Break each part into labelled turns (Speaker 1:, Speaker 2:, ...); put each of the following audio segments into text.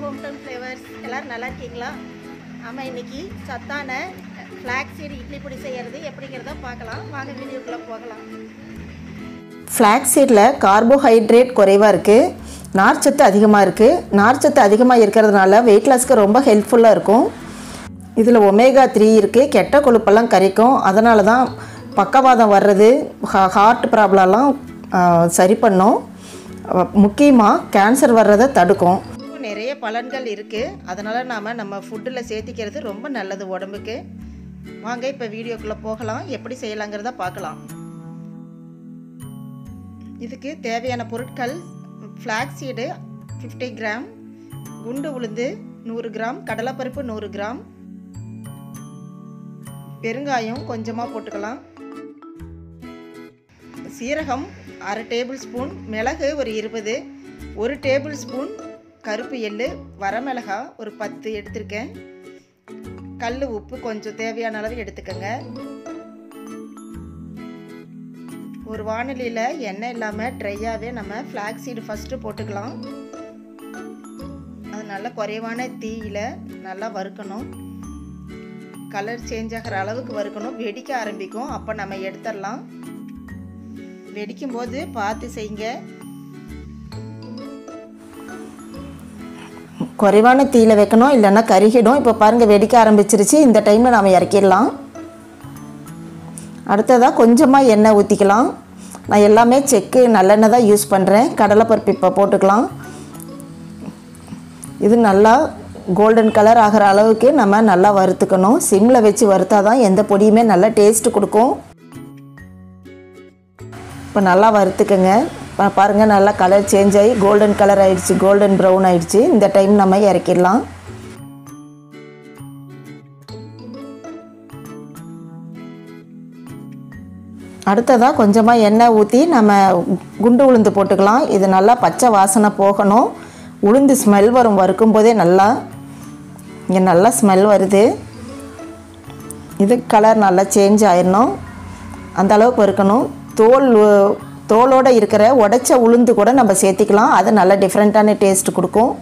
Speaker 1: Home town flavours எல்லோரும் நல்லா இருக்கீங்களா? ஆமாம் இன்னைக்கு சத்தான ஃப்ளாக் சீடு இட்லி பொடி செய்கிறது எப்படிங்கிறத பார்க்கலாம். வாங்க வீடியோக்குள்ளே போகலாம்.
Speaker 2: ஃப்ளாக்ஸ் சீடில் கார்போஹைட்ரேட் குறைவாக இருக்குது நார்ச்சத்து அதிகமாக இருக்குது நார்ச்சத்து அதிகமாக இருக்கிறதுனால வெயிட் லாஸ்க்கு ரொம்ப ஹெல்ப்ஃபுல்லாக இருக்கும். இதில் ஒமேகா த்ரீ இருக்குது கெட்ட கொழுப்பெல்லாம் கரைக்கும். அதனால தான் பக்கவாதம் வர்றது ஹார்ட் ப்ராப்ளம்லாம் சரி பண்ணும். முக்கியமாக கேன்சர் வர்றதை தடுக்கும்.
Speaker 1: நிறைய பலன்கள் இருக்குது அதனால் நாம் நம்ம ஃபுட்டில் சேர்த்திக்கிறது ரொம்ப நல்லது உடம்புக்கு. வாங்க இப்போ வீடியோக்குள்ளே போகலாம். எப்படி செய்யலாங்கிறத பார்க்கலாம். இதுக்கு தேவையான பொருட்கள் ஃப்ளாக் சீடு ஃபிஃப்டி கிராம் குண்டு உளுந்து நூறு கிராம் கடலைப்பருப்பு நூறு கிராம் பெருங்காயம் கொஞ்சமாக போட்டுக்கலாம். சீரகம் அரை டேபிள் ஸ்பூன் மிளகு ஒரு இருபது ஒரு டேபிள் ஸ்பூன் கருப்பு எள்ளு வரமிளகா ஒரு பத்து எடுத்திருக்கேன். கல் உப்பு கொஞ்சம் தேவையான அளவு எடுத்துக்கோங்க. ஒரு வானிலையில் எண்ணெய் இல்லாமல் ட்ரையாகவே நம்ம ஃப்ளாக் சீடு ஃபஸ்ட்டு போட்டுக்கலாம். அது நல்லா குறைவான தீயில் நல்லா வறுக்கணும். கலர் சேஞ்ச் ஆகிற அளவுக்கு வறுக்கணும். வெடிக்க ஆரம்பிக்கும். அப்போ நம்ம எடுத்துடலாம். வெடிக்கும் போது பார்த்து செய்யுங்க.
Speaker 2: குறைவான தீயில வைக்கணும் இல்லைன்னா கருகிடும். இப்போ பாருங்கள் வெடிக்க ஆரம்பிச்சிருச்சு. இந்த டைமில் நாம் இறக்கிடலாம். அடுத்ததாக கொஞ்சமாக எண்ணெய் ஊற்றிக்கலாம் நான் எல்லாமே செக்கு நல்லெண்ணெய் தான் யூஸ் பண்ணுறேன் கடலைப்பருப்பு இப்போ போட்டுக்கலாம். இது நல்லா கோல்டன் கலர் ஆகிற அளவுக்கு நம்ம நல்லா வறுத்துக்கணும். சிம்மில் வச்சு வறுத்தா தான் எந்த பொடியுமே நல்லா டேஸ்ட்டு கொடுக்கும். இப்போ நல்லா வறுத்துக்கங்க. பாருங்கள் நல்லா கலர் சேஞ்ச் ஆகி கோல்டன் கலர் ஆகிடுச்சு கோல்டன் ப்ரௌன் ஆகிடுச்சு இந்த டைம் நம்ம இறக்கிடலாம். அடுத்ததாக கொஞ்சமாக எண்ணெய் ஊற்றி நம்ம குண்டு உளுந்து போட்டுக்கலாம். இது நல்லா பச்சை வாசனை போகணும். உளுந்து ஸ்மெல் வரும். வறுக்கும் போதே நல்லா இங்கே நல்லா ஸ்மெல் வருது. இது கலர் நல்லா சேஞ்ச் ஆயிடணும். அந்த அளவுக்கு வறுக்கணும். தோல் தோலோட இருக்கிற உடைச்ச உளுந்து கூட நம்ம சேர்த்திக்கலாம். அது நல்லா டிஃப்ரெண்ட்டான டேஸ்ட் கொடுக்கும்.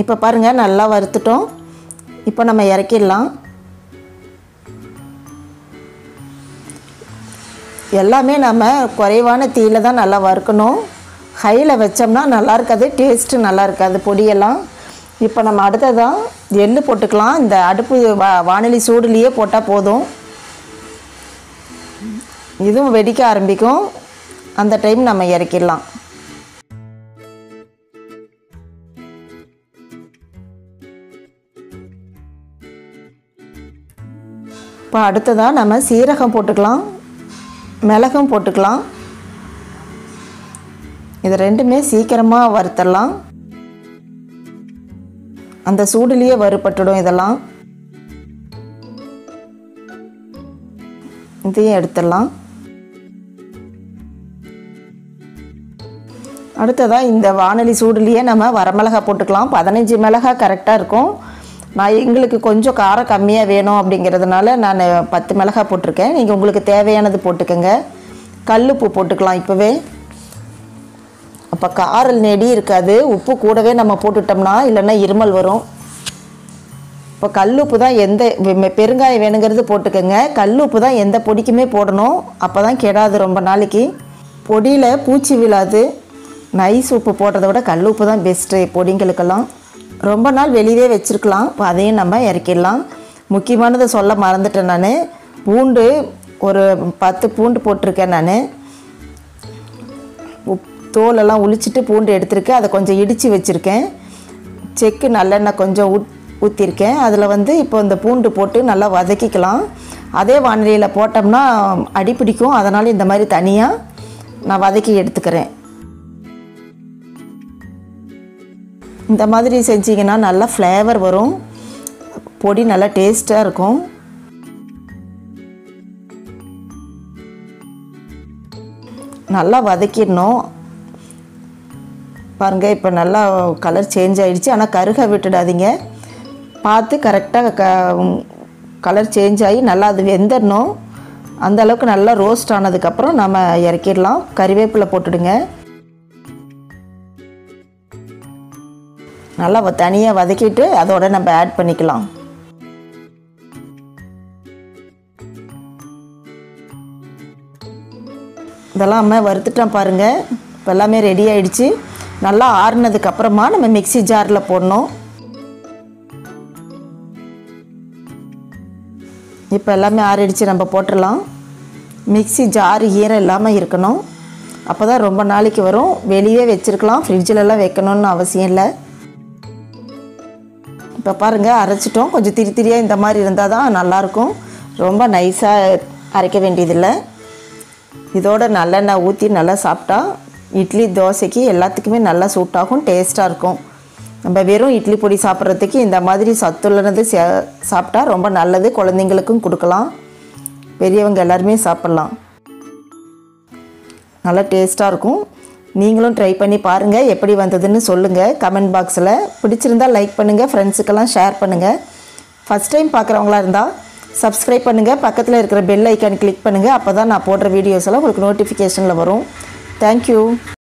Speaker 2: இப்போ பாருங்கள் நல்லா வறுத்துட்டோம். இப்போ நம்ம இறக்கிடலாம். எல்லாமே நம்ம குறைவான தீயில தான் நல்லா வறுக்கணும். ஹையில் வச்சோம்னா நல்லா இருக்காது டேஸ்ட்டு நல்லா இருக்காது பொடியெல்லாம். இப்போ நம்ம அடுத்ததாக எள்ளு போட்டுக்கலாம். இந்த அடுப்பு வா வானிலை சூடுலேயே போட்டால் போதும். இதுவும் வெடிக்க ஆரம்பிக்கும். அந்த டைம் நம்ம இறக்கிடலாம். இப்போ அடுத்ததாக நம்ம சீரகம் போட்டுக்கலாம். மிளகும் போட்டுக்கலாம். இது ரெண்டுமே சீக்கிரமாக வறுத்தரலாம். அந்த சூடுலேயே வறுபட்டுடும் இதெல்லாம். இதையும் எடுத்துடலாம் அடுத்ததாக இந்த வானொலி சூடுலேயே நம்ம வரமிளகா போட்டுக்கலாம். பதினஞ்சு மிளகா கரெக்டாக இருக்கும். நான் எங்களுக்கு கொஞ்சம் காரம் கம்மியாக வேணும் அப்படிங்கிறதுனால நான் பத்து மிளகா போட்டிருக்கேன். நீங்கள் உங்களுக்கு தேவையானது போட்டுக்கோங்க. கல்லுப்பு போட்டுக்கலாம் இப்போவே. அப்போ காரல் நெடி இருக்காது உப்பு கூடவே நம்ம போட்டுட்டோம்னா இல்லைன்னா இருமல் வரும். இப்போ கல்லுப்பு தான் எந்த வெ- பெருங்காயம் வேணுங்கிறது போட்டுக்கோங்க. கல்லுப்பு தான் எந்த பொடிக்குமே போடணும். அப்போ தான் கெடாது ரொம்ப நாளைக்கு. பொடியில் பூச்சி விழாது. நைஸ் உப்பு போடுறத விட கல் உப்பு தான் பெஸ்ட்டு பொடிங்களுக்கெல்லாம். ரொம்ப நாள் வெளியே வச்சுருக்கலாம். இப்போ அதையும் நம்ம இறக்கிடலாம். முக்கியமானதை சொல்ல மறந்துட்டேன் நான். பூண்டு ஒரு பத்து பூண்டு போட்டிருக்கேன் நான். தோலெல்லாம் உளிச்சிட்டு பூண்டு எடுத்திருக்கேன். அதை கொஞ்சம் இடித்து வச்சுருக்கேன். செக்கு நல்லெண்ணெய் கொஞ்சம் ஊத் ஊற்றிருக்கேன் அதில் வந்து இப்போ இந்த பூண்டு போட்டு நல்லா வதக்கிக்கலாம். அதே வானிலையில் போட்டோம்னா அடி பிடிக்கும். அதனால் இந்த மாதிரி தனியாக நான் வதக்கி எடுத்துக்கிறேன். இந்த மாதிரி செஞ்சீங்கன்னா நல்லா ஃப்ளேவர் வரும். பொடி நல்லா டேஸ்ட்டாக இருக்கும். நல்லா வதக்கிடணும். பாருங்கள் இப்போ நல்லா கலர் சேஞ்ச் ஆகிடுச்சு ஆனால் கருக விட்டுடாதீங்க. பார்த்து கரெக்டாக க கலர் சேஞ்ச் ஆகி நல்லா அது வெந்துடணும். அந்த அளவுக்கு நல்லா ரோஸ்ட் ஆனதுக்கப்புறம் நம்ம இறக்கிடலாம். கறிவேப்பிலை போட்டுடுங்க. நல்லா தனியாக வதக்கிட்டு அதோட நம்ம ஆட் பண்ணிக்கலாம். இதெல்லாம் அம்மா வறுத்துட்டேன் பாருங்கள் இப்போ எல்லாமே ரெடி ஆயிடுச்சு. நல்லா ஆறுனதுக்கு அப்புறமா நம்ம மிக்ஸி ஜாரில் போடணும். இப்போ எல்லாமே ஆறிடுச்சு நம்ம போட்டுடலாம். மிக்ஸி ஜார் ஈரம் இல்லாமல் இருக்கணும். அப்போ தான் ரொம்ப நாளைக்கு வரும். வெளியே வச்சுருக்கலாம். ஃப்ரிட்ஜிலலாம் வைக்கணும்னு அவசியம் இல்லை. இப்போ பாருங்கள் அரைச்சிட்டோம். கொஞ்சம் திரி திரியாக இந்த மாதிரி இருந்தால் தான் நல்லாயிருக்கும். ரொம்ப நைஸாக அரைக்க வேண்டியதில்லை. இதோட நல்லெண்ணெய் ஊற்றி நல்லா சாப்பிட்டா இட்லி தோசைக்கு எல்லாத்துக்குமே நல்லா சூட்டாகும் டேஸ்ட்டாக இருக்கும். நம்ம வெறும் இட்லி பொடி சாப்பிட்றதுக்கு இந்த மாதிரி சத்துள்ளனது சே சாப்பிட்டா ரொம்ப நல்லது. குழந்தைங்களுக்கும் கொடுக்கலாம். பெரியவங்க எல்லாருமே சாப்பிட்லாம். நல்லா டேஸ்ட்டாக இருக்கும். நீங்களும் ட்ரை பண்ணி பாருங்கள் எப்படி வந்ததுன்னு சொல்லுங்கள் கமெண்ட் பாக்ஸில் பிடிச்சிருந்தால் லைக் பண்ணுங்கள் ஃப்ரெண்ட்ஸுக்கெல்லாம் ஷேர் பண்ணுங்கள் ஃபஸ்ட் டைம் பார்க்குறவங்களா இருந்தால் சப்ஸ்கிரைப் பண்ணுங்கள் பக்கத்தில் இருக்கிற பெல் ஐக்கான் கிளிக் பண்ணுங்கள் அப்போ தான் நான் போடுற வீடியோஸ் எல்லாம் உங்களுக்கு நோட்டிஃபிகேஷனில் வரும். Thank you.